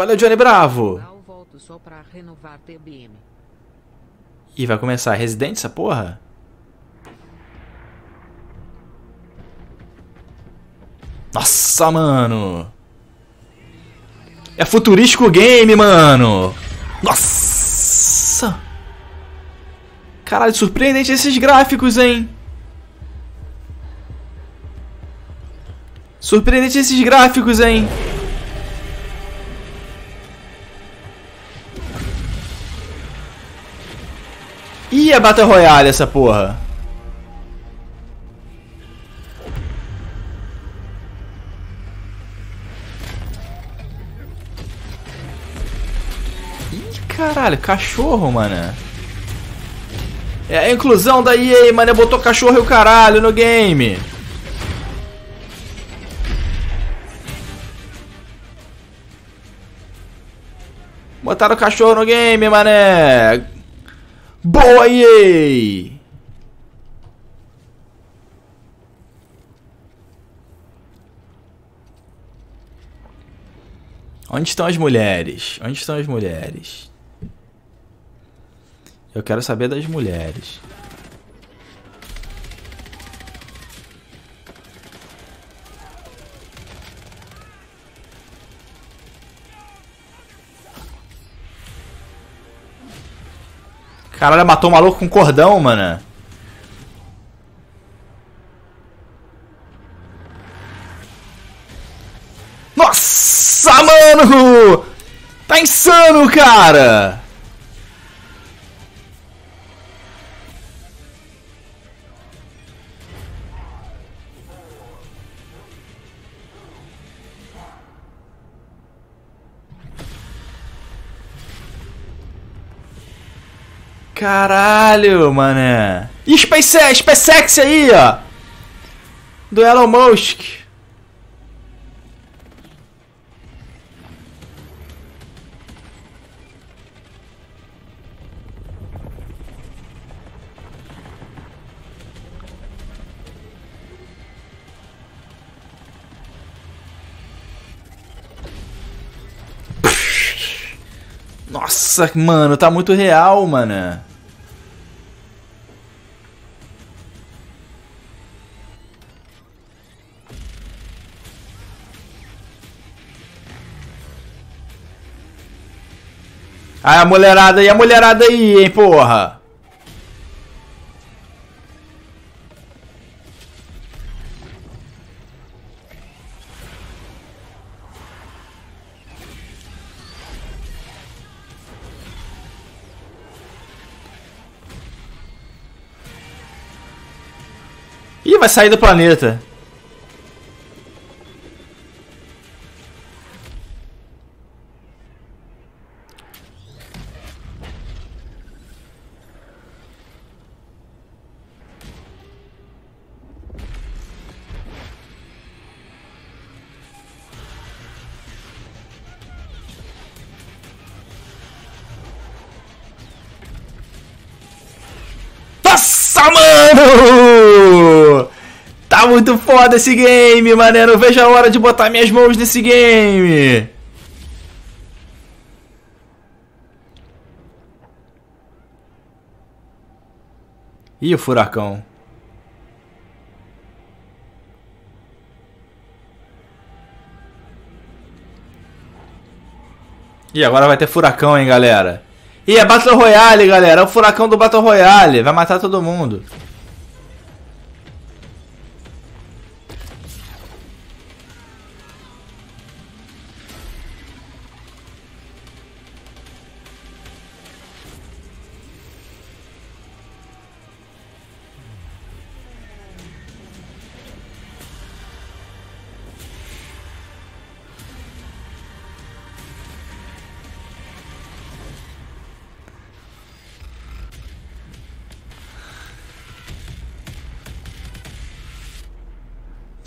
Valeu, Johnny Bravo. Ih, vai começar. Resident essa porra? Nossa, mano. É futurístico game, mano. Nossa. Caralho, surpreendente esses gráficos, hein? Surpreendente esses gráficos, hein? Ih, é Battle Royale essa porra. Ih, caralho, cachorro, mano. É a inclusão da EA, mano. Botou cachorro e o caralho no game. Botaram cachorro no game, mané. Boa! Onde estão as mulheres? Onde estão as mulheres? Eu quero saber das mulheres. Caralho, matou o maluco com cordão, mano. Nossa, mano! Tá insano, cara! Caralho, mané. E SpaceX, SpaceX aí, ó. Do Elon Musk. Nossa, mano, tá muito real, mano. Ah, a mulherada aí, a mulherada aí, hein, porra. Ih, vai sair do planeta. Nossa, mano! Tá muito foda esse game, mané. Não vejo a hora de botar minhas mãos nesse game. Ih, o furacão. Ih, agora vai ter furacão, hein, galera. Ih, é Battle Royale, galera. É o furacão do Battle Royale. Vai matar todo mundo.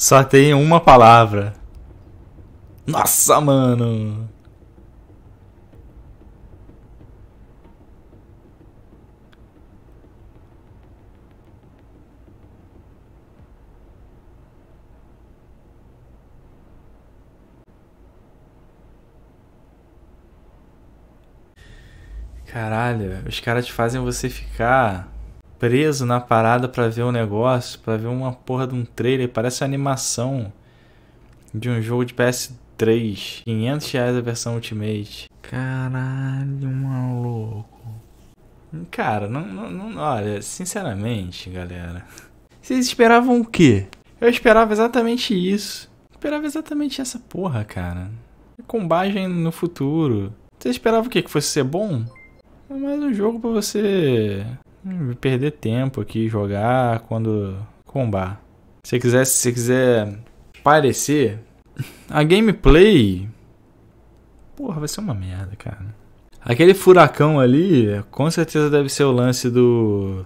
Só tem uma palavra. Nossa, mano. Caralho, os caras fazem você ficar preso na parada pra ver um negócio, pra ver uma porra de um trailer, parece animação de um jogo de PS3. 500 reais a versão Ultimate. Caralho, maluco. Cara, não, não, não, olha, sinceramente, galera. Vocês esperavam o quê? Eu esperava exatamente isso. Eu esperava exatamente essa porra, cara. Combagem no futuro. Você esperava o quê? Que fosse ser bom? É mais um jogo pra você hum, perder tempo aqui, jogar quando combar. Se quiser, se quiser parecer, a gameplay. Porra, vai ser uma merda, cara. Aquele furacão ali, com certeza deve ser o lance do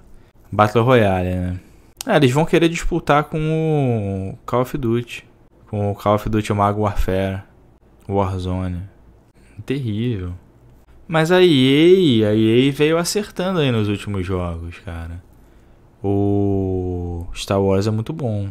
Battle Royale, né? É, eles vão querer disputar com o Call of Duty. Com o Call of Duty Mago Warfare. Warzone. Terrível. Mas a EA, a EA veio acertando aí nos últimos jogos, cara. O Star Wars é muito bom.